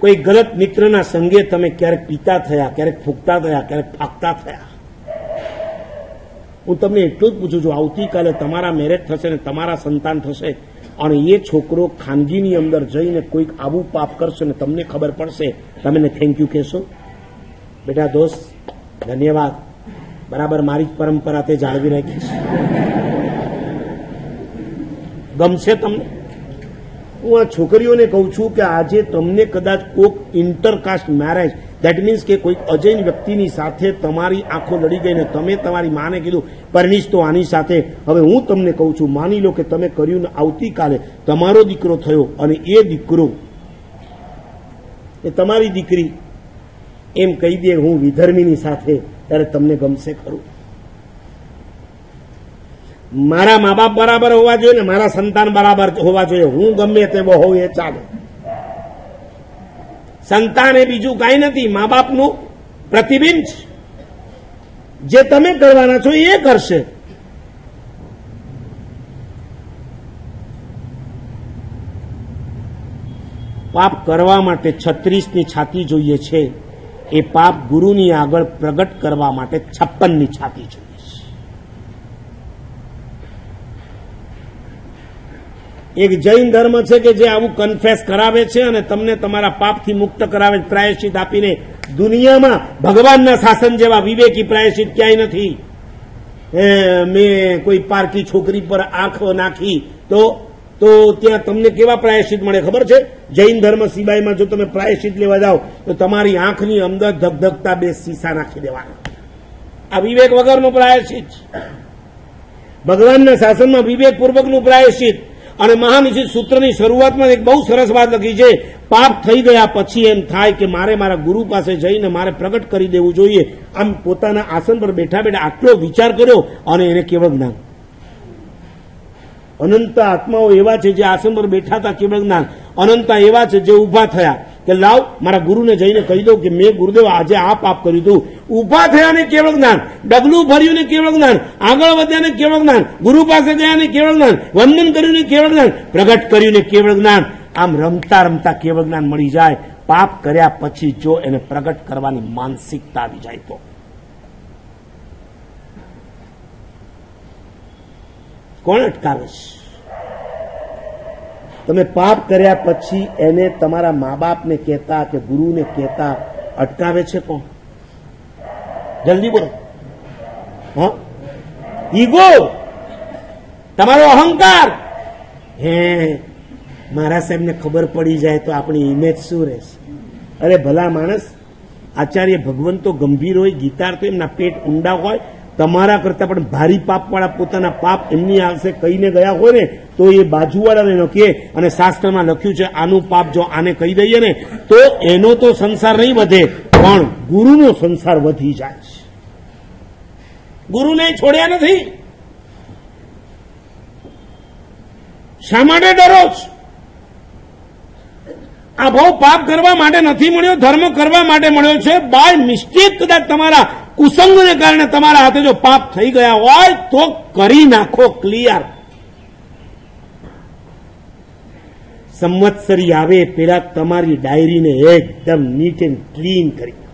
કોઈ ગલત મિત્રના સંગે તમે ક્યારેક પીતા થયા, ક્યારેક ફૂંકતા થયા, ક્યારેક ફાંકતા થયા? હું તમને એટલું જ પૂછું છું, આવતીકાલે તમારા મેરેજ થશે ને તમારા સંતાન થશે અને એ છોકરો ખાનગીની અંદર જઈને કોઈક આવું પાપ કરશે ને તમને ખબર પડશે, તમે થેન્ક યુ કહેશો? બેટા દોસ્ત, ધન્યવાદ. બરાબર મારી જ પરંપરા તે જાળવી રાખી ગમશે તમને? હું આ છોકરીઓને કહું છું કે આજે તમને કદાચ કોઈક ઇન્ટરકાસ્ટ મેરેજ દેટ મીન્સ કે કોઈક અજૈન વ્યક્તિની સાથે તમારી આંખો લડી ગઈ ને તમે તમારી માને કીધું, પરણીશ તો આની સાથે. હવે હું તમને કહું છું, માની લો કે તમે કર્યું ને આવતીકાલે તમારો દીકરો થયો અને એ દીકરો, એ તમારી દીકરી, એમ કહી દે હું વિધર્મીની સાથે, ત્યારે તમને ગમશે ખરું. મારા મા બાપ બરાબર હોવા જોઈએ ને મારા સંતાન બરાબર હોવા જોઈએ. હું ગમે તેવો હોઉં એ ચાલે. સંતાન એ બીજું કાંઈ નથી. મા બાપનું પ્રતિબિંબ છે. જે તમે કરવાના છો એ કરશે. પાપ કરવા માટે છત્રીસની છાતી જોઈએ છે. એ પાપ ગુરુની આગળ પ્રગટ કરવા માટે છપ્પનની છાતી જોઈએ. એક જૈન ધર્મ છે કે જે આવું કન્ફેસ કરાવે છે અને તમને તમારા પાપથી મુક્ત કરાવે પ્રાયશ્ચિત આપીને દુનિયામાં ભગવાનના શાસન જેવા વિવેકી પ્રાયશ્ચિત ક્યાંય નથી. મેં કોઈ પારકી છોકરી પર આંખ નાખી તો તો ત્યાં તમને કેવા પ્રાયશ્ચિત મળે ખબર છે? જૈન ધર્મ સિવાયમાં જો તમે પ્રાયશ્ચિત લેવા જાઓ, તો તમારી આંખની અંદર ધગધગતા બે સીસા નાખી દેવાના. આ વિવેક વગરનું પ્રાયશ્ચિત. ભગવાનના શાસનમાં વિવેકપૂર્વકનું પ્રાયશ્ચિત. અને મહાનિષિત સૂત્રની શરૂઆતમાં એક બહુ સરસ વાત લખી છે, પાપ થઈ ગયા પછી એમ થાય કે મારે મારા ગુરુ પાસે જઈને મારે પ્રગટ કરી દેવું જોઈએ. આમ પોતાના આસન પર બેઠા બેઠા આટલો વિચાર કર્યો અને એને કેવળ જ્ઞાન. અનંત આત્માઓ એવા છે જે આસન પર બેઠા હતા, કેવળ જ્ઞાન. અનંતા એવા છે જે ઊભા થયા. કે લાવ, મારા ગુરુને જઈને કહી દઉં કે મેં ગુરુદેવ આજે આ પાપ કર્યું હતું. ઊભા થયા ને કેવળ જ્ઞાન, ડગલું ભર્યું ને કેવળ જ્ઞાન, આગળ વધ્યા ને કેવળ જ્ઞાન, ગુરુ પાસે ગયા ને કેવળ જ્ઞાન, વંદન કર્યું ને કેવળ જ્ઞાન, પ્રગટ કર્યું ને કેવળ જ્ઞાન. આમ રમતા રમતા કેવળ જ્ઞાન મળી જાય. પાપ કર્યા પછી જો એને પ્રગટ કરવાની માનસિકતા આવી જાય તો. કોણ અટકાવે છે? તમે પાપ કર્યા પછી એને તમારા મા બાપને કહેતા કે ગુરુને કહેતા અટકાવે છે કોણ? જલ્દી બોલો. હા? ઈગો! તમારો અહંકાર! હે, મારા સાહેબને ખબર પડી જાય તો આપણી ઇમેજ શું રહેશે? અરે ભલા માણસ, આચાર્ય ભગવંતો ગંભીર હોય, ગીતાર તો એમના પેટ ઊંડા હોય તમારા કરતા પણ ભારી પાપવાળા પોતાના પાપ એમની આવશે કહીને ગયા હોય ને, તો એ બાજુવાળાને નક્કીએ અને શાસ્ત્રમાં લખ્યું છે, આનું પાપ જો આને કહી દઈએ ને, તો એનો તો સંસાર નહીં વધે, પણ ગુરુનો સંસાર વધી જાય છે. ગુરુને છોડ્યા નથી. શા માટે ડરો આ ભાવ પાપ કરવા માટે નથી મળ્યો, ધર્મ કરવા માટે મળ્યો છે. બાય મિસ્ટેક કદાચ તમારા કુસંગને કારણે તમારા હાથે જો પાપ થઈ ગયા હોય તો કરી નાખો ક્લિયર સંવત્સરી આવે પેલા તમારી ડાયરીને એકદમ નીટ એન્ડ ક્લીન કરી.